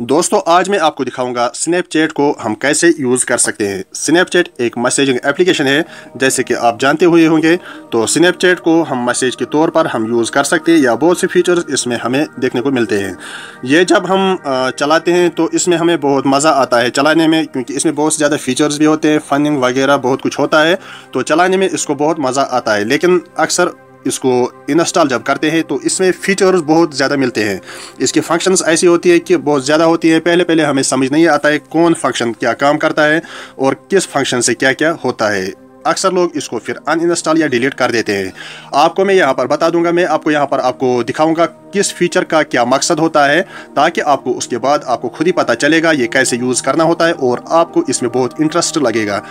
दोस्तों, आज मैं आपको दिखाऊँगा स्नैपचैट को हम कैसे यूज़ कर सकते हैं। स्नैपचैट एक मैसेजिंग एप्लीकेशन है, जैसे कि आप जानते हुए होंगे। तो स्नैपचैट को हम मैसेज के तौर पर हम यूज़ कर सकते हैं, या बहुत से फीचर्स इसमें हमें देखने को मिलते हैं। ये जब हम चलाते हैं तो इसमें हमें बहुत मज़ा आता है चलाने में, क्योंकि इसमें बहुत ज़्यादा फीचर्स भी होते हैं फनिंग वगैरह बहुत कुछ होता है तो चलाने में इसको बहुत मज़ा आता है। लेकिन अक्सर इसको इंस्टॉल जब करते हैं तो इसमें फीचर्स बहुत ज़्यादा मिलते हैं। इसके फ़ंक्शंस ऐसी होती है कि बहुत ज़्यादा होती है पहले पहले हमें समझ नहीं आता है कौन फ़ंक्शन क्या काम करता है और किस फ़ंक्शन से क्या क्या होता है। अक्सर लोग इसको फिर अन इंस्टॉल या डिलीट कर देते हैं। आपको मैं यहाँ पर बता दूँगा, मैं आपको यहाँ पर आपको दिखाऊँगा किस फीचर का क्या मकसद होता है, ताकि आपको उसके बाद आपको खुद ही पता चलेगा ये कैसे यूज़ करना होता है और आपको इसमें बहुत इंटरेस्ट लगेगा।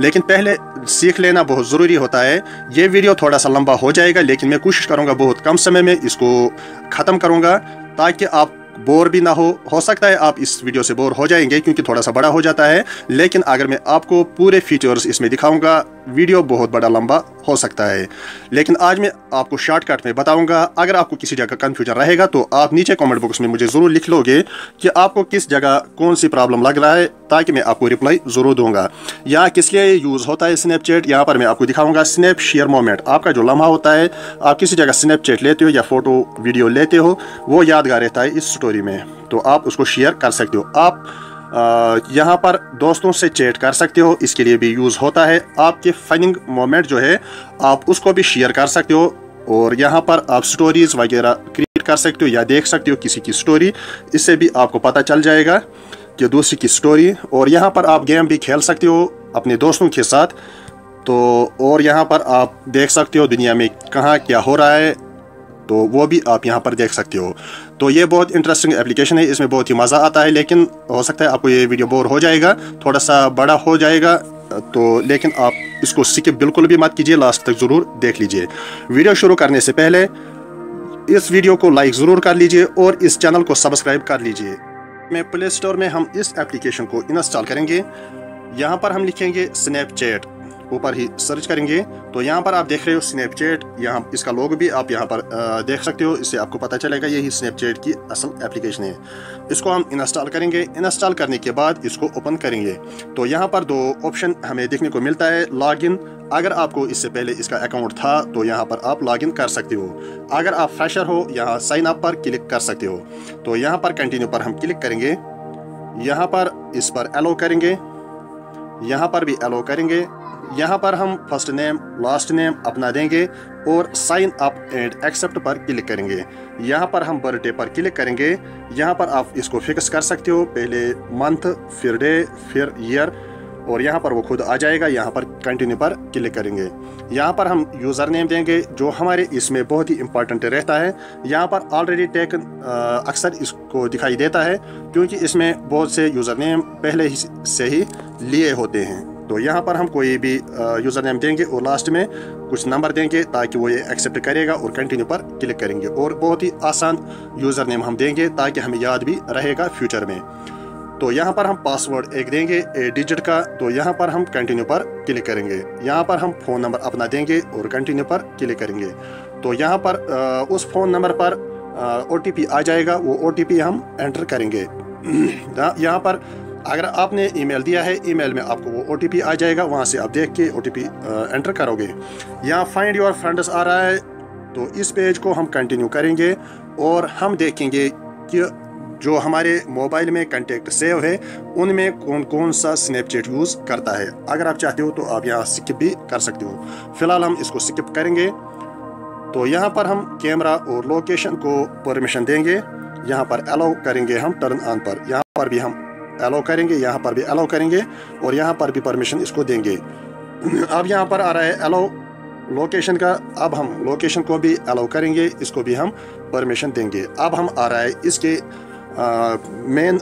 लेकिन पहले सीख लेना बहुत ज़रूरी होता है। ये वीडियो थोड़ा सा लंबा हो जाएगा, लेकिन मैं कोशिश करूँगा बहुत कम समय में इसको ख़त्म करूँगा, ताकि आप बोर भी ना हो। हो सकता है आप इस वीडियो से बोर हो जाएँगे, क्योंकि थोड़ा सा बड़ा हो जाता है। लेकिन अगर मैं आपको पूरे फीचर्स इसमें दिखाऊँगा वीडियो बहुत बड़ा लंबा हो सकता है। लेकिन आज मैं आपको शॉर्टकट में बताऊँगा, अगर आपको किसी जगह कन्फ्यूज़न रहेगा तो आप नीचे कमेंट बॉक्स में मुझे ज़रूर लिख लोगे कि आपको किस जगह कौन सी प्रॉब्लम लग रहा है, ताकि मैं आपको रिप्लाई ज़रूर दूँगा। यहाँ किस लिए यूज़ होता है स्नैपचैट यहाँ पर मैं आपको दिखाऊँगा स्नैप शेयर मोमेंट आपका जो लम्हा होता है, आप किसी जगह स्नैपचैट लेते हो या फ़ोटो वीडियो लेते हो, वो यादगार रहता है इस स्टोरी में। तो आप उसको शेयर कर सकते हो। आप यहाँ पर दोस्तों से चैट कर सकते हो, इसके लिए भी यूज़ होता है। आपके फनिंग मोमेंट जो है, आप उसको भी शेयर कर सकते हो और यहाँ पर आप स्टोरीज़ वगैरह क्रिएट कर सकते हो या देख सकते हो किसी की स्टोरी। इससे भी आपको पता चल जाएगा कि दूसरी की स्टोरी और यहाँ पर आप गेम भी खेल सकते हो अपने दोस्तों के साथ। तो और यहाँ पर आप देख सकते हो दुनिया में कहाँ क्या हो रहा है तो वो भी आप यहाँ पर देख सकते हो। तो ये बहुत इंटरेस्टिंग एप्लीकेशन है, इसमें बहुत ही मज़ा आता है, लेकिन हो सकता है आपको ये वीडियो बोर हो जाएगा थोड़ा सा बड़ा हो जाएगा तो लेकिन आप इसको स्किप बिल्कुल भी मत कीजिए लास्ट तक ज़रूर देख लीजिए। वीडियो शुरू करने से पहले इस वीडियो को लाइक ज़रूर कर लीजिए और इस चैनल को सब्सक्राइब कर लीजिए। मैं प्ले स्टोर में हम इस एप्लीकेशन को इंस्टॉल करेंगे। यहाँ पर हम लिखेंगे स्नैपचैट ऊपर ही सर्च करेंगे। तो यहाँ पर आप देख रहे हो स्नैपचैट यहाँ इसका लोग भी आप यहाँ पर देख सकते हो। इससे आपको पता चलेगा यही स्नैपचैट की असल एप्लीकेशन है। इसको हम इंस्टॉल करेंगे। इंस्टॉल करने के बाद इसको ओपन करेंगे। तो यहाँ पर दो ऑप्शन हमें देखने को मिलता है लॉगिन अगर आपको इससे पहले इसका अकाउंट था तो यहाँ पर आप लॉगिन कर सकते हो। अगर आप फ्रेशर हो, यहाँ साइन अप पर क्लिक कर सकते हो। तो यहाँ पर कंटिन्यू पर हम क्लिक करेंगे। यहाँ पर इस पर अलो करेंगे। यहाँ पर भी अलो करेंगे। यहाँ पर हम फ़र्स्ट नेम लास्ट नेम अपना देंगे और साइन अप एंड एक्सेप्ट पर क्लिक करेंगे। यहाँ पर हम बर्थडे पर क्लिक करेंगे। यहाँ पर आप इसको फिक्स कर सकते हो। पहले मंथ फिर डे फिर ईयर और यहाँ पर वो खुद आ जाएगा। यहाँ पर कंटिन्यू पर क्लिक करेंगे। यहाँ पर हम यूज़र नेम देंगे, जो हमारे इसमें बहुत ही इंपॉर्टेंट रहता है। यहाँ पर ऑलरेडी टेकन अक्सर इसको दिखाई देता है, क्योंकि इसमें बहुत से यूज़र नेम पहले ही से ही लिए होते हैं। तो यहाँ पर हम कोई भी यूज़र नेम देंगे और लास्ट में कुछ नंबर देंगे ताकि वो ये एक्सेप्ट करेगा और कंटिन्यू पर क्लिक करेंगे। और बहुत ही आसान यूज़र नेम हम देंगे ताकि हमें याद भी रहेगा फ्यूचर में। तो यहाँ पर हम पासवर्ड एक देंगे ए डिजिट का तो यहाँ पर हम कंटिन्यू पर क्लिक करेंगे। यहाँ पर हम फ़ोन नंबर अपना देंगे और कंटिन्यू पर क्लिक करेंगे। तो यहाँ पर उस फ़ोन नंबर पर ओटीपी आ जाएगा, वो ओटीपी हम एंटर करेंगे। यहाँ पर अगर आपने ईमेल दिया है, ईमेल में आपको वो ओटीपी आ जाएगा, वहाँ से आप देख के ओटीपी एंटर करोगे। यहाँ फाइंड योर फ्रेंड्स आ रहा है तो इस पेज को हम कंटिन्यू करेंगे और हम देखेंगे कि जो हमारे मोबाइल में कंटेक्ट सेव है, उनमें कौन कौन सा स्नैपचैट यूज़ करता है। अगर आप चाहते हो तो आप यहाँ स्किप भी कर सकते हो। फ़िलहाल हम इसको स्किप करेंगे। तो यहाँ पर हम कैमरा और लोकेशन को परमिशन देंगे। यहाँ पर अलाउ करेंगे हम टर्न ऑन पर। यहाँ पर भी हम अलाउ करेंगे, यहाँ पर भी अलाउ करेंगे और यहाँ पर भी परमिशन इसको देंगे। अब यहाँ पर आ रहा है अलाउ लोकेशन का, अब हम लोकेशन को भी अलाउ करेंगे, इसको भी हम परमिशन देंगे। अब हम आ रहा है इसके मेन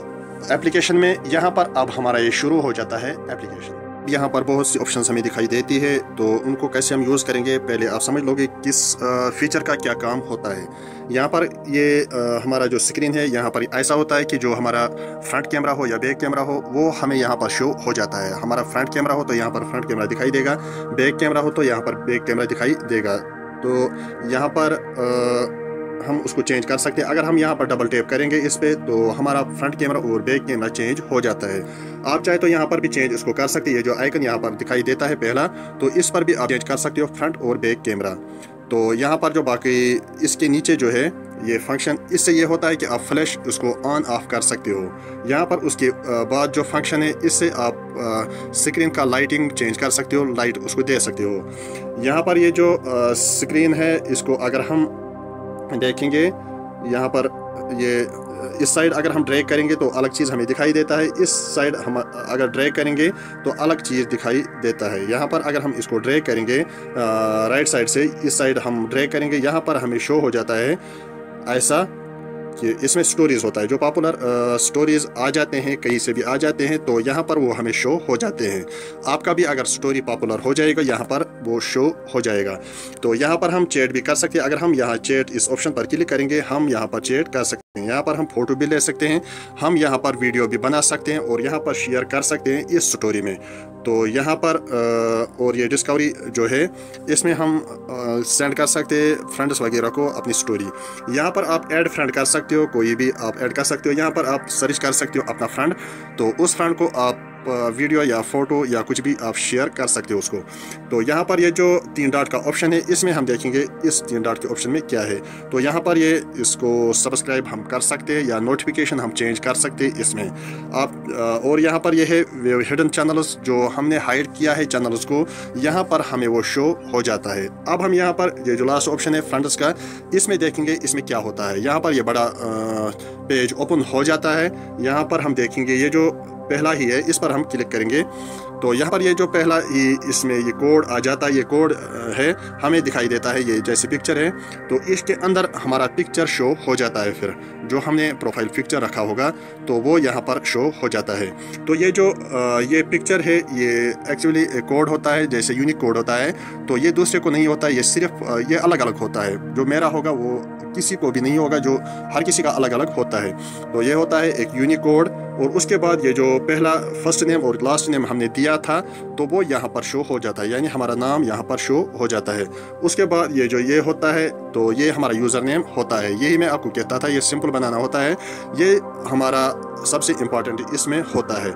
एप्लीकेशन में, यहाँ पर अब हमारा ये शुरू हो जाता है एप्लीकेशन यहाँ पर बहुत सी ऑप्शंस हमें दिखाई देती है तो उनको कैसे हम यूज़ करेंगे, पहले आप समझ लोगे किस फीचर का क्या काम होता है। यहाँ पर ये हमारा जो स्क्रीन है, यहाँ पर ऐसा होता है कि जो हमारा फ्रंट कैमरा हो या बैक कैमरा हो, वो हमें यहाँ पर शो हो जाता है। हमारा फ्रंट कैमरा हो तो यहाँ पर फ्रंट कैमरा दिखाई देगा बैक कैमरा हो तो यहाँ पर बैक कैमरा दिखाई देगा। तो यहाँ पर हम उसको चेंज कर सकते हैं। अगर हम यहाँ पर डबल टेप करेंगे इस पर तो हमारा फ्रंट कैमरा और बैक कैमरा चेंज हो जाता है। आप चाहे तो यहाँ पर भी चेंज इसको कर सकते हैं। जो आइकन यहाँ पर दिखाई देता है पहला तो इस पर भी आप चेंज कर सकते हो फ्रंट और बैक कैमरा तो यहाँ पर जो बाकी इसके नीचे जो है, ये फ़ंक्शन इससे ये होता है कि आप फ्लैश उसको ऑन ऑफ़ कर सकते हो। यहाँ पर उसके बाद जो फ़ंक्शन है, इससे आप स्क्रीन का लाइटिंग चेंज कर सकते हो लाइट उसको दे सकते हो। यहाँ पर ये जो स्क्रीन है, इसको अगर हम देखेंगे, यहाँ पर ये, इस साइड अगर हम ड्रैग करेंगे तो अलग चीज़ हमें दिखाई देता है। इस साइड हम अगर ड्रैग करेंगे तो अलग चीज़ दिखाई देता है। यहाँ पर अगर हम इसको ड्रैग करेंगे राइट साइड से इस साइड हम ड्रैग करेंगे, यहाँ पर हमें शो हो जाता है, ऐसा कि इसमें स्टोरीज होता है। जो पॉपुलर स्टोरीज आ जाते हैं, कहीं से भी आ जाते हैं तो यहाँ पर वो हमें शो हो जाते हैं। आपका भी अगर स्टोरी पॉपुलर हो जाएगा, यहाँ पर वो शो हो जाएगा। तो यहाँ पर हम चैट भी कर सकते हैं। अगर हम यहाँ चैट इस ऑप्शन पर क्लिक करेंगे, हम यहाँ पर चैट कर सकते हैं। यहाँ पर हम फ़ोटो भी ले सकते हैं। हम यहाँ पर वीडियो भी बना सकते हैं और यहाँ पर शेयर कर सकते हैं इस स्टोरी में। तो यहाँ पर और ये डिस्कवरी जो है, इसमें हम सेंड कर सकते हैं फ्रेंड्स वगैरह को अपनी स्टोरी यहाँ पर आप ऐड फ्रेंड कर सकते हो, कोई भी आप ऐड कर सकते हो। यहाँ पर आप सर्च कर सकते हो अपना फ्रेंड तो उस फ्रेंड को आप वीडियो या फ़ोटो या कुछ भी आप शेयर कर सकते हो उसको। तो यहाँ पर ये जो तीन डॉट का ऑप्शन है, इसमें हम देखेंगे इस तीन डॉट के ऑप्शन में क्या है। तो यहाँ पर ये इसको सब्सक्राइब हम कर सकते हैं या नोटिफिकेशन हम चेंज कर सकते हैं इसमें। आप और यहाँ पर ये है हिडन चैनल्स जो हमने हाइड किया है चैनल्स को, यहाँ पर हमें वो शो हो जाता है। अब हम यहाँ पर ये जो लास्ट ऑप्शन है फ्रेंड्स का, इसमें देखेंगे इसमें क्या होता है। यहाँ पर ये बड़ा पेज ओपन हो जाता है। यहाँ पर हम देखेंगे ये जो पहला ही है, इस पर हम क्लिक करेंगे। तो यहाँ पर ये जो पहला इसमें ये कोड आ जाता है, ये कोड है, हमें दिखाई देता है, ये जैसी पिक्चर है। तो इसके अंदर हमारा पिक्चर शो हो जाता है फिर, जो हमने प्रोफ़ाइल पिक्चर रखा होगा तो वो यहाँ पर शो हो जाता है। तो ये जो ये पिक्चर है, ये एक्चुअली कोड होता है, जैसे यूनिक कोड होता है। तो ये दूसरे को नहीं होता, ये सिर्फ़ ये अलग अलग होता है। जो मेरा होगा, वो किसी को भी नहीं होगा, जो हर किसी का अलग अलग होता है। तो ये होता है एक यूनिक कोड और उसके बाद ये जो पहला फ़र्स्ट नेम और लास्ट नेम हमने दिया था तो वो यहाँ पर शो हो जाता है। यानी हमारा नाम यहाँ पर शो हो जाता है। उसके बाद ये जो ये होता है तो ये हमारा यूज़र नेम होता है। यही मैं आपको कहता था, ये सिंपल बनाना होता है। ये हमारा सबसे इंपॉर्टेंट इसमें होता है।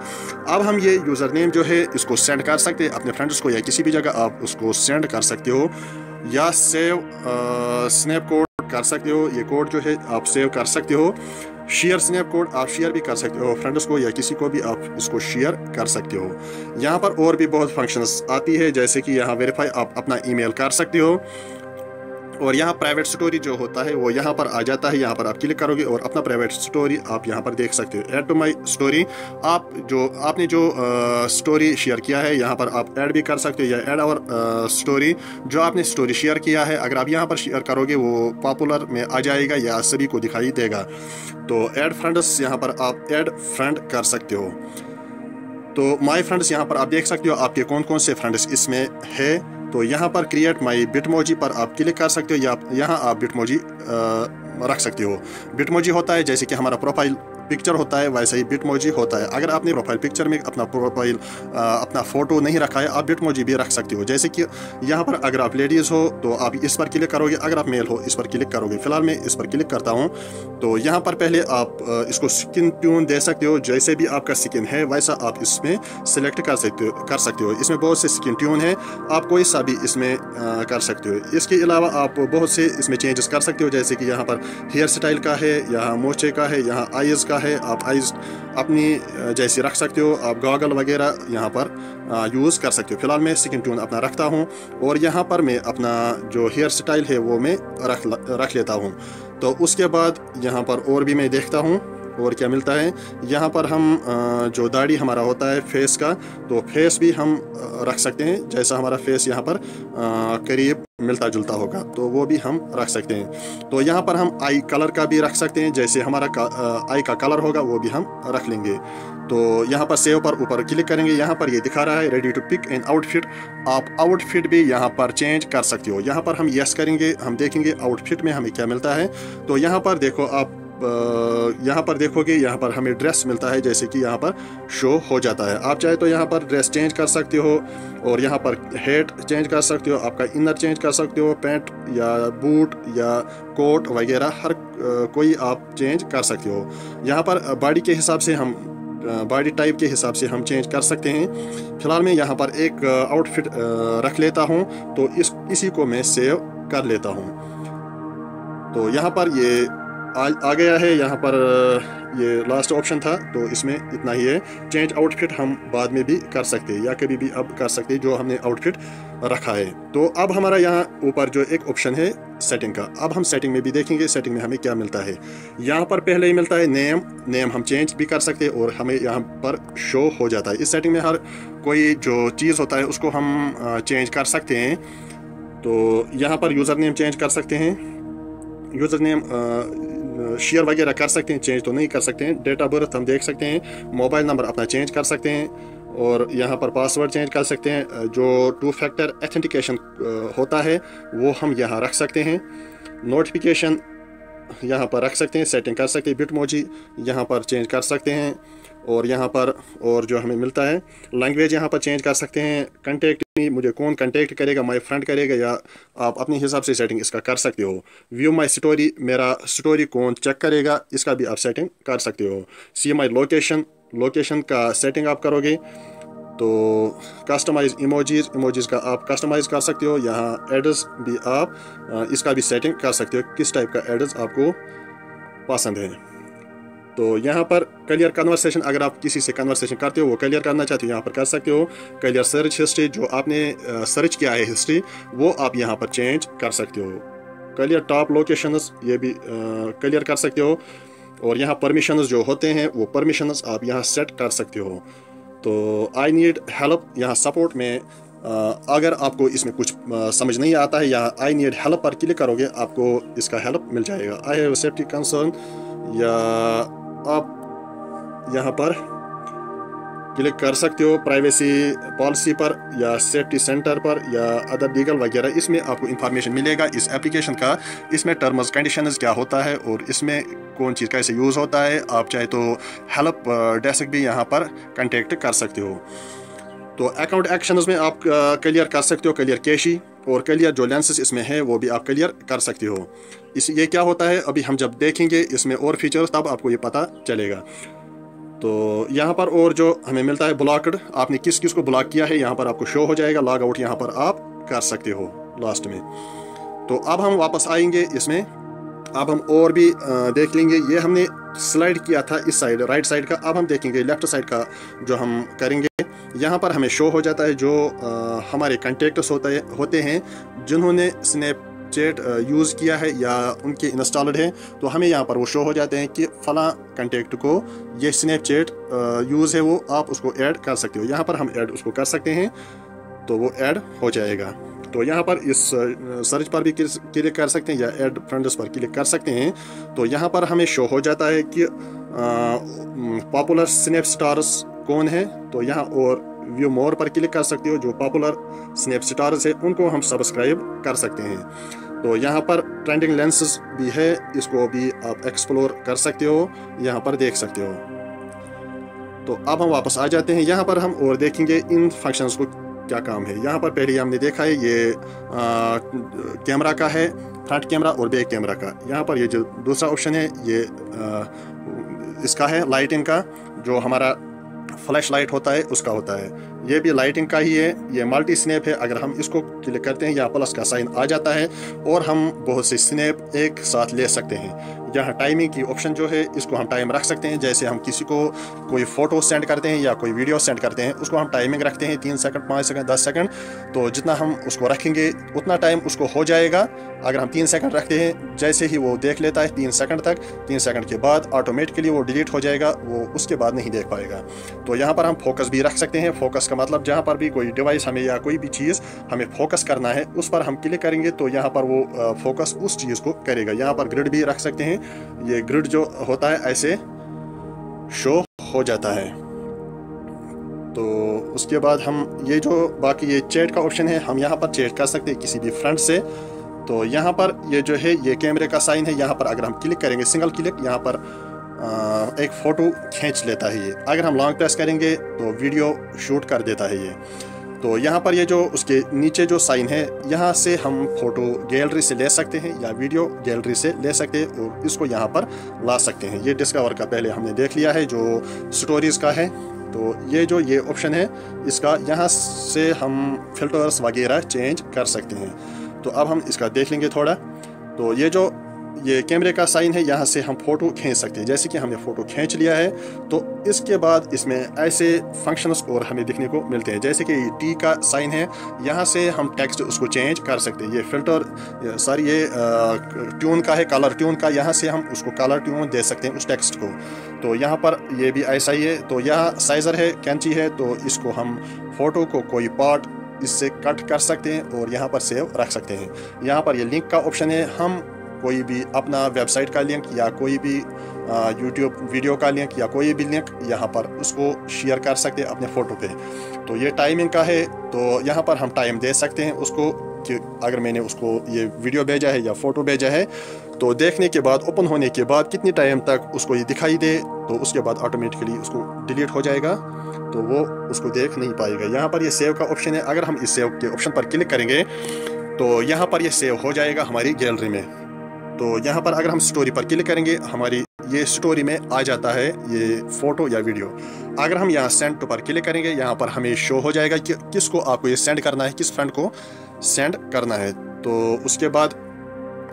अब हम ये यूज़र नेम जो है, इसको सेंड कर सकते हैं। अपने फ्रेंड्स को या किसी भी जगह आप उसको सेंड कर सकते हो। या सेव स्नैप कोड कर सकते हो। ये कोड जो है, आप सेव कर सकते हो। शेयर स्नैप कोड आप शेयर भी कर सकते हो। फ्रेंड्स को या किसी को भी आप इसको शेयर कर सकते हो। यहाँ पर और भी बहुत फ़ंक्शंस आती है, जैसे कि यहाँ वेरीफाई आप अपना ईमेल कर सकते हो। और यहाँ प्राइवेट स्टोरी जो होता है, वो यहाँ पर आ जाता है, यहाँ पर आप क्लिक करोगे और अपना प्राइवेट स्टोरी आप यहाँ पर देख सकते हो। ऐड टू माई स्टोरी आप जो, आपने जो स्टोरी शेयर किया है, यहाँ पर आप ऐड भी कर सकते हो या ऐड आवर स्टोरी जो आपने स्टोरी शेयर किया है, अगर आप यहाँ पर शेयर करोगे, वो पॉपुलर में आ जाएगा या सभी को दिखाई देगा। तो ऐड फ्रेंड्स यहाँ पर आप ऐड फ्रेंड कर सकते हो। तो माई फ्रेंड्स यहाँ पर आप देख सकते हो, आपके कौन कौन से फ्रेंड्स इसमें है। तो यहाँ पर क्रिएट माई बिटमोजी पर आप क्लिक कर सकते हो या यहाँ आप बिटमोजी रख सकते हो। बिटमोजी होता है जैसे कि हमारा प्रोफ़ाइल पिक्चर होता है, वैसे ही बिटमोजी होता है। अगर आपने प्रोफ़ाइल पिक्चर में अपना प्रोफ़ाइल अपना फ़ोटो नहीं रखा है, आप बिटमोजी भी रख सकते हो। जैसे कि यहाँ पर अगर आप लेडीज़ हो तो आप इस पर क्लिक करोगे। अगर आप मेल हो, इस पर क्लिक करोगे। फ़िलहाल मैं इस पर क्लिक करता हूँ। तो यहाँ पर पहले आप इसको स्किन ट्यून दे सकते हो। जैसे भी आपका स्किन है, वैसा आप इसमें सिलेक्ट कर सकते हो कर सकते हो। इसमें बहुत से स्किन ट्यून है। आप कोई सा भी इसमें कर सकते हो। इसके अलावा आप बहुत से इसमें चेंजेस कर सकते हो। जैसे कि यहाँ पर हेयर स्टाइल का है, यहाँ मोचे का है, यहाँ आइज़ का है, आप आइज़ अपनी जैसी रख सकते हो, आप गॉगल वगैरह यहाँ पर यूज़ कर सकते हो। फ़िलहाल मैं स्किन ट्यून अपना रखता हूँ और यहाँ पर मैं अपना जो हेयर स्टाइल है वो मैं रख रख लेता हूँ। तो उसके बाद यहाँ पर और भी मैं देखता हूँ। और क्या मिलता है? यहाँ पर हम जो दाढ़ी हमारा होता है फेस का तो फेस भी हम रख सकते हैं। जैसा हमारा फेस यहाँ पर करीब मिलता जुलता होगा तो वो भी हम रख सकते हैं। तो यहाँ पर हम आई कलर का भी रख सकते हैं। जैसे हमारा आई का कलर होगा, वो भी हम रख लेंगे। तो यहाँ पर सेव पर ऊपर क्लिक करेंगे। यहाँ पर ये दिखा रहा है ready to pick an outfit आप आउटफिट भी यहाँ पर चेंज कर सकते हो। यहाँ पर हम यस करेंगे, हम देखेंगे आउटफिट में हमें क्या मिलता है। तो यहाँ पर देखो, आप यहाँ पर देखोगे यहाँ पर हमें ड्रेस मिलता है, जैसे कि यहाँ पर शो हो जाता है। आप चाहे तो यहाँ पर ड्रेस चेंज कर सकते हो और यहाँ पर हेड चेंज कर सकते हो, आपका इनर चेंज कर सकते हो पैंट या बूट या कोट वगैरह, हर कोई आप चेंज कर सकते हो। यहाँ पर बॉडी के हिसाब से हम बॉडी टाइप के हिसाब से हम चेंज कर सकते हैं। फ़िलहाल मैं यहाँ पर एक आउटफिट रख लेता हूँ तो इस, इसी को मैं सेव कर लेता हूँ। तो यहाँ पर ये आ, आ गया है यहाँ पर ये लास्ट ऑप्शन था तो इसमें इतना ही है। चेंज आउटफिट हम बाद में भी कर सकते हैं या कभी भी अब कर सकते हैं जो हमने आउटफिट रखा है। तो अब हमारा यहाँ ऊपर जो एक ऑप्शन है सेटिंग का। अब हम सेटिंग में भी देखेंगे सेटिंग में हमें क्या मिलता है। यहाँ पर पहले ही मिलता है नेम नेम हम चेंज भी कर सकते हैं और हमें यहाँ पर शो हो जाता है। इस सेटिंग में हर कोई जो चीज़ होता है उसको हम चेंज कर सकते हैं। तो यहाँ पर यूज़र नेम चेंज कर सकते हैं। यूज़र नेम शेयर वगैरह कर सकते हैं चेंज तो नहीं कर सकते हैं। डेट ऑफ़ बर्थ हम देख सकते हैं मोबाइल नंबर अपना चेंज कर सकते हैं और यहाँ पर पासवर्ड चेंज कर सकते हैं। जो टू फैक्टर एथेंटिकेशन होता है, वो हम यहाँ रख सकते हैं। नोटिफिकेशन यहाँ पर रख सकते हैं सेटिंग कर सकते हैं बिट मोजी यहाँ पर चेंज कर सकते हैं। और यहाँ पर, और जो हमें मिलता है लैंग्वेज यहाँ पर चेंज कर सकते हैं। कंटेक्ट मुझे कौन कंटेक्ट करेगा माई फ्रेंड करेगा, या आप अपने हिसाब से सेटिंग इसका कर सकते हो। व्यू माई स्टोरी मेरा स्टोरी कौन चेक करेगा, इसका भी आप सेटिंग कर सकते हो। सी माई लोकेशन लोकेशन का सेटिंग आप करोगे तो कस्टमाइज इमोजीज इमोजीज का आप कस्टमाइज कर सकते हो। यहाँ एड्रेस भी आप इसका भी सेटिंग कर सकते हो, किस टाइप का एड्रेस आपको पसंद है। तो यहाँ पर क्लियर कन्वर्सेशन, अगर आप किसी से कन्वर्सेशन करते हो, वो क्लियर करना चाहते हो, यहाँ पर कर सकते हो। क्लियर सर्च हिस्ट्री जो आपने सर्च किया है हिस्ट्री, वो आप यहाँ पर चेंज कर सकते हो। क्लियर टॉप लोकेशंस, ये भी क्लियर कर सकते हो। और यहाँ परमिशंस जो होते हैं, वो परमिशंस आप यहाँ सेट कर सकते हो। तो आई नीड हेल्प यहाँ सपोर्ट में अगर आपको इसमें कुछ समझ नहीं आता है या आई नीड हेल्प पर क्लिक करोगे, आपको इसका हेल्प मिल जाएगा। आई हैव सेफ्टी कंसर्न या आप यहाँ पर क्लिक कर सकते हो प्राइवेसी पॉलिसी पर या सेफ्टी सेंटर पर या अदर लीगल वगैरह। इसमें आपको इंफॉर्मेशन मिलेगा इस एप्लीकेशन का। इसमें टर्म्स कंडीशंस क्या होता है और इसमें कौन चीज़ कैसे यूज़ होता है, आप चाहे तो हेल्प डेस्क भी यहाँ पर कंटेक्ट कर सकते हो। तो अकाउंट एक्शंस में आप क्लियर कर सकते हो क्लियर कैशी? और क्लियर जो लेंसेज इसमें है, वो भी आप क्लियर कर सकते हो। इस, ये क्या होता है? अभी हम जब देखेंगे, इसमें और फीचर्स तब आपको ये पता चलेगा। तो यहाँ पर और जो हमें मिलता है ब्लॉकड आपने किस किस को ब्लॉक किया है, यहाँ पर आपको शो हो जाएगा। लॉग आउट यहाँ पर आप कर सकते हो लास्ट में। तो अब हम वापस आएँगे इसमें। अब हम और भी देख लेंगे। ये हमने स्लाइड किया था इस साइड राइट साइड का अब हम देखेंगे लेफ़्ट साइड का जो हम करेंगे। यहाँ पर हमें शो हो जाता है जो आ, हमारे कंटेक्ट्स होते होते हैं जिन्होंने स्नैप चैट यूज़ किया है या उनके इंस्टॉल्ड है तो हमें यहाँ पर वो शो हो जाते हैं कि फ़ला कंटेक्ट को ये स्नैपचैट यूज़ है वो आप उसको ऐड कर सकते हो। यहाँ पर हम ऐड उसको कर सकते हैं तो वो ऐड हो जाएगा। तो यहाँ पर इस सर्च पर भी क्लिक कर सकते हैं या एड फ्रेंड्स पर क्लिक कर सकते हैं। तो यहाँ पर हमें शो हो जाता है कि पॉपुलर स्नैप स्टार्स कौन है? तो यहाँ और व्यू मोर पर क्लिक कर सकते हो जो पॉपुलर स्नैप स्टार्स है, उनको हम सब्सक्राइब कर सकते हैं। तो यहाँ पर ट्रेंडिंग लेंसेज भी है, इसको भी आप एक्सप्लोर कर सकते हो, यहाँ पर देख सकते हो। तो अब हम वापस आ जाते हैं। यहाँ पर हम और देखेंगे इन फ़ंक्शंस को क्या काम है? यहाँ पर पहले हमने देखा है ये कैमरा का है फ्रंट कैमरा और बैक कैमरा का। यहाँ पर ये जो दूसरा ऑप्शन है ये आ, इसका है लाइटिंग का जो हमारा फ्लैश लाइट होता है उसका होता है। ये भी लाइटिंग का ही है ये मल्टी स्नैप है अगर हम इसको क्लिक करते हैं या प्लस का साइन आ जाता है और हम बहुत से स्नैप एक साथ ले सकते हैं। यहाँ टाइमिंग की ऑप्शन जो है, इसको हम टाइम रख सकते हैं। जैसे हम किसी को कोई फ़ोटो सेंड करते हैं या कोई वीडियो सेंड करते हैं, उसको हम टाइमिंग रखते हैं तीन सेकंड पाँच सेकंड दस सेकंड तो जितना हम उसको रखेंगे, उतना टाइम उसको हो जाएगा। अगर हम तीन सेकंड रखते हैं, जैसे ही वो देख लेता है तीन सेकंड तक, तीन सेकंड के बाद ऑटोमेटिकली वो डिलीट हो जाएगा, वो उसके बाद नहीं देख पाएगा। तो यहाँ पर हम फोकस भी रख सकते हैं। फोकस का मतलब जहाँ पर भी कोई डिवाइस हमें या कोई भी चीज़ हमें फोकस करना है, उस पर हम क्लिक करेंगे तो यहाँ पर वो फोकस उस चीज़ को करेगा। यहाँ पर ग्रिड भी रख सकते हैं। ये ग्रिड जो होता है ऐसे शो हो जाता है। तो उसके बाद हम ये जो बाकी ये चैट का ऑप्शन है हम यहाँ पर चैट कर सकते हैं किसी भी फ्रंट से। तो यहाँ पर ये जो है ये कैमरे का साइन है यहाँ पर अगर हम क्लिक करेंगे सिंगल क्लिक यहाँ पर आ, एक फ़ोटो खींच लेता है ये। अगर हम लॉन्ग प्रेस करेंगे तो वीडियो शूट कर देता है ये। तो यहाँ पर ये जो उसके नीचे जो साइन है, यहाँ से हम फ़ोटो गैलरी से ले सकते हैं या वीडियो गैलरी से ले सकते हैं और इसको यहाँ पर ला सकते हैं। ये डिस्कवर का पहले हमने देख लिया है जो स्टोरीज़ का है। तो ये जो ये ऑप्शन है, इसका यहाँ से हम फिल्टर्स वगैरह चेंज कर सकते हैं। तो अब हम इसका देख लेंगे थोड़ा। तो ये जो ये कैमरे का साइन है, यहाँ से हम फ़ोटो खींच सकते हैं। जैसे कि हमने फ़ोटो खींच लिया है तो इसके बाद इसमें ऐसे फ़ंक्शंस और हमें दिखने को मिलते हैं। जैसे कि टी का साइन है, यहाँ से हम टेक्स्ट उसको चेंज कर सकते हैं। ये फ़िल्टर सॉरी ये ट्यून का है कलर ट्यून का, यहाँ से हम उसको कलर ट्यून दे सकते हैं उस टेक्स्ट को। तो यहाँ पर ये भी ऐसा ही है। तो यहाँ साइज़र है, कैंची है तो इसको हम फ़ोटो को कोई पार्ट इससे कट कर सकते हैं और यहाँ पर सेव रख सकते हैं। यहाँ पर ये लिंक का ऑप्शन है। हम कोई भी अपना वेबसाइट का लिंक या कोई भी यूट्यूब वीडियो का लिंक या कोई भी लिंक यहाँ पर उसको शेयर कर सकते हैं अपने फ़ोटो पे। तो ये टाइमिंग का है तो यहाँ पर हम टाइम दे सकते हैं उसको कि अगर मैंने उसको ये वीडियो भेजा है या फ़ोटो भेजा है तो देखने के बाद, ओपन होने के बाद कितने टाइम तक उसको ये दिखाई दे तो उसके बाद ऑटोमेटिकली उसको डिलीट हो जाएगा तो वो उसको देख नहीं पाएगा। यहाँ पर ये सेव का ऑप्शन है, अगर हम इस सेव के ऑप्शन पर क्लिक करेंगे तो यहाँ पर ये सेव हो जाएगा हमारी गैलरी में। तो यहाँ पर अगर हम स्टोरी पर क्लिक करेंगे, हमारी ये स्टोरी में आ जाता है ये फ़ोटो या वीडियो अगर हम यहाँ सेंड टू पर क्लिक करेंगे, यहाँ पर हमें शो हो जाएगा कि किसको आपको ये सेंड करना है, किस फ्रेंड को सेंड करना है। तो उसके बाद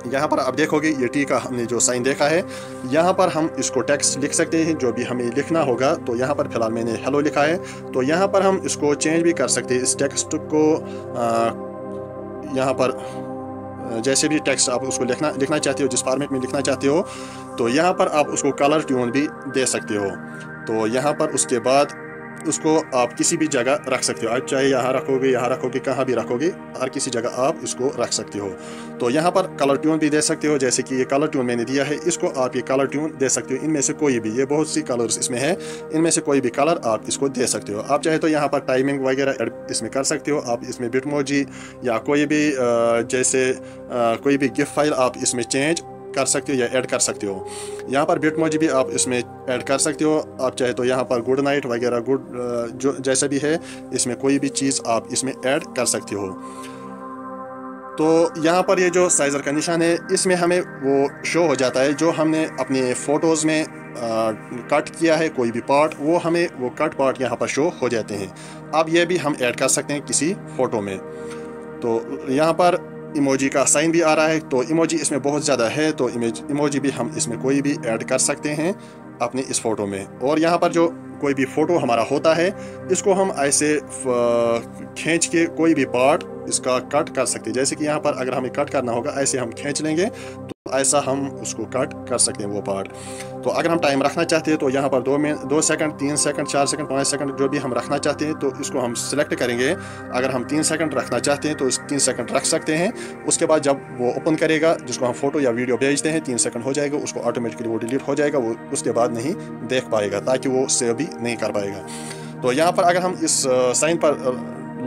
यहाँ पर आप देखोगे, ये टी का हमने जो साइन देखा है, यहाँ पर हम इसको टेक्स्ट लिख सकते हैं, जो भी हमें लिखना होगा। तो यहाँ पर फ़िलहाल मैंने हेलो लिखा है। तो यहाँ पर हम इसको चेंज भी कर सकते हैं, इस टेक्स्ट को यहाँ पर जैसे भी टेक्स्ट आप उसको लिखना लिखना चाहते हो, जिस फार्मेट में लिखना चाहते हो तो यहाँ पर आप उसको कलर ट्यून भी दे सकते हो। तो यहाँ पर उसके बाद उसको आप किसी भी जगह रख सकते हो। आप चाहे यहाँ रखोगे यहाँ रखोगे, कहाँ भी रखोगे, हर किसी जगह आप इसको रख सकते हो। तो यहाँ पर कलर ट्यून भी दे सकते हो, जैसे कि ये कलर ट्यून मैंने दिया है, इसको आप ये कलर ट्यून दे सकते हो। इनमें से कोई भी, ये बहुत सी कलर्स इसमें है, इनमें से कोई भी कलर आप इसको दे सकते हो। आप चाहे तो यहाँ पर टाइमिंग वगैरह इसमें कर सकते हो। आप इसमें बिटमोजी या कोई भी जैसे कोई भी गिफ्ट फ़ाइल आप इसमें चेंज कर सकते हो या ऐड कर सकते हो। यहाँ पर बिटमोजी भी आप इसमें ऐड कर सकते हो। आप चाहे तो यहाँ पर गुड नाइट वगैरह गुड जो जैसा भी है इसमें कोई भी चीज़ आप इसमें ऐड कर सकते हो। तो यहाँ पर ये जो साइज़र का निशान है इसमें हमें वो शो हो जाता है जो हमने अपने फ़ोटोज़ में आ, कट किया है कोई भी पार्ट वो हमें वो कट पार्ट यहाँ पर शो हो जाते हैं। अब ये भी हम ऐड कर सकते हैं किसी फ़ोटो में। तो यहाँ पर इमोजी का साइन भी आ रहा है तो इमोजी इसमें बहुत ज़्यादा है तो इमेज इमोजी भी हम इसमें कोई भी ऐड कर सकते हैं अपने इस फ़ोटो में। और यहाँ पर जो कोई भी फ़ोटो हमारा होता है, इसको हम ऐसे खींच के कोई भी पार्ट इसका कट कर सकते हैं। जैसे कि यहाँ पर अगर हमें कट करना होगा, ऐसे हम खींच लेंगे तो ऐसा हम उसको कट कर सकते हैं वो पार्ट तो अगर हम टाइम रखना चाहते हैं तो यहाँ पर दो मिनट दो सेकंड तीन सेकंड चार सेकंड पाँच सेकंड जो भी हम रखना चाहते हैं तो इसको हम सिलेक्ट करेंगे। अगर हम तीन सेकंड रखना चाहते हैं तो इस तीन सेकंड रख सकते हैं। उसके बाद जब वो ओपन करेगा, जिसको हम फ़ोटो या वीडियो भेजते हैं, तीन सेकंड हो जाएगा, उसको ऑटोमेटिकली वो डिलीट हो जाएगा, वो उसके बाद नहीं देख पाएगा, ताकि वो सेव भी नहीं कर पाएगा। तो यहाँ पर अगर हम इस साइन पर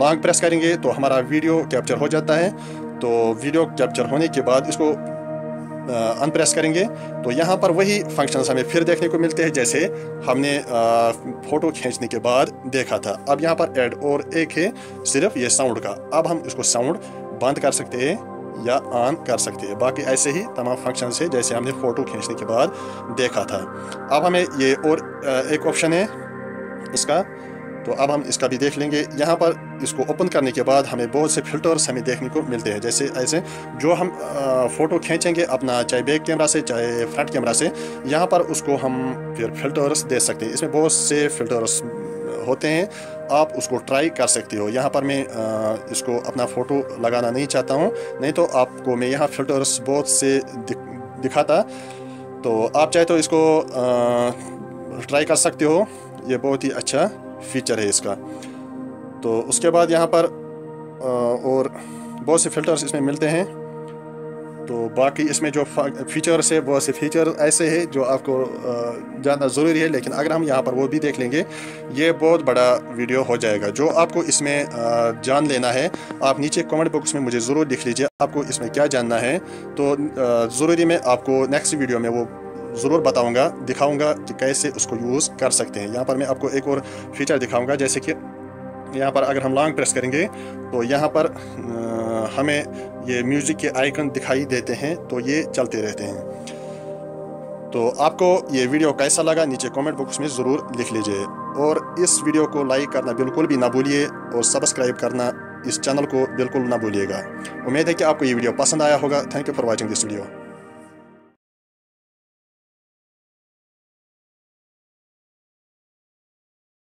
लॉन्ग प्रेस करेंगे तो हमारा वीडियो कैप्चर हो जाता है। तो वीडियो कैप्चर होने के बाद इसको अनप्रेस करेंगे। तो यहाँ पर वही फ़ंक्शन हमें फिर देखने को मिलते हैं, जैसे हमने फ़ोटो खींचने के बाद देखा था। अब यहाँ पर ऐड और एक है, सिर्फ़ ये साउंड का। अब हम इसको साउंड बंद कर सकते हैं या ऑन कर सकते हैं। बाकी ऐसे ही तमाम फ़ंक्शन है, जैसे हमने फ़ोटो खींचने के बाद देखा था। अब हमें ये और एक ऑप्शन है, इसका तो अब हम इसका भी देख लेंगे। यहाँ पर इसको ओपन करने के बाद हमें बहुत से फ़िल्टर्स हमें देखने को मिलते हैं। जैसे ऐसे, जो हम फ़ोटो खींचेंगे अपना, चाहे बैक कैमरा से, चाहे फ्रंट कैमरा से, यहाँ पर उसको हम फिर फ़िल्टर्स दे सकते हैं। इसमें बहुत से फ़िल्टर्स होते हैं। आप उसको ट्राई कर सकते हो। यहाँ पर मैं इसको अपना फ़ोटो लगाना नहीं चाहता हूँ। नहीं तो आपको मैं यहाँ फ़िल्टर्स बहुत से दिखाता। तो आप चाहे तो इसको ट्राई कर सकते हो। ये बहुत ही अच्छा फीचर है इसका। तो उसके बाद यहाँ पर और बहुत से फ़िल्टर्स इसमें मिलते हैं। तो बाकी इसमें जो फीचर्स है, बहुत से फीचर ऐसे है जो आपको जानना ज़रूरी है, लेकिन अगर हम यहाँ पर वो भी देख लेंगे, ये बहुत बड़ा वीडियो हो जाएगा। जो आपको इसमें जान लेना है, आप नीचे कमेंट बॉक्स में मुझे ज़रूर लिख लीजिए, आपको इसमें क्या जानना है। तो ज़रूरी मैं आपको नेक्स्ट वीडियो में वो ज़रूर बताऊँगा, दिखाऊँगा कि कैसे उसको यूज़ कर सकते हैं। यहाँ पर मैं आपको एक और फीचर दिखाऊँगा, जैसे कि यहाँ पर अगर हम लॉन्ग प्रेस करेंगे तो यहाँ पर हमें ये म्यूज़िक के आइकन दिखाई देते हैं तो ये चलते रहते हैं। तो आपको ये वीडियो कैसा लगा, नीचे कमेंट बॉक्स में ज़रूर लिख लीजिए। और इस वीडियो को लाइक करना बिल्कुल भी ना भूलिए, और सब्सक्राइब करना इस चैनल को बिल्कुल ना भूलिएगा। उम्मीद है कि आपको ये वीडियो पसंद आया होगा। Thank you for watching this video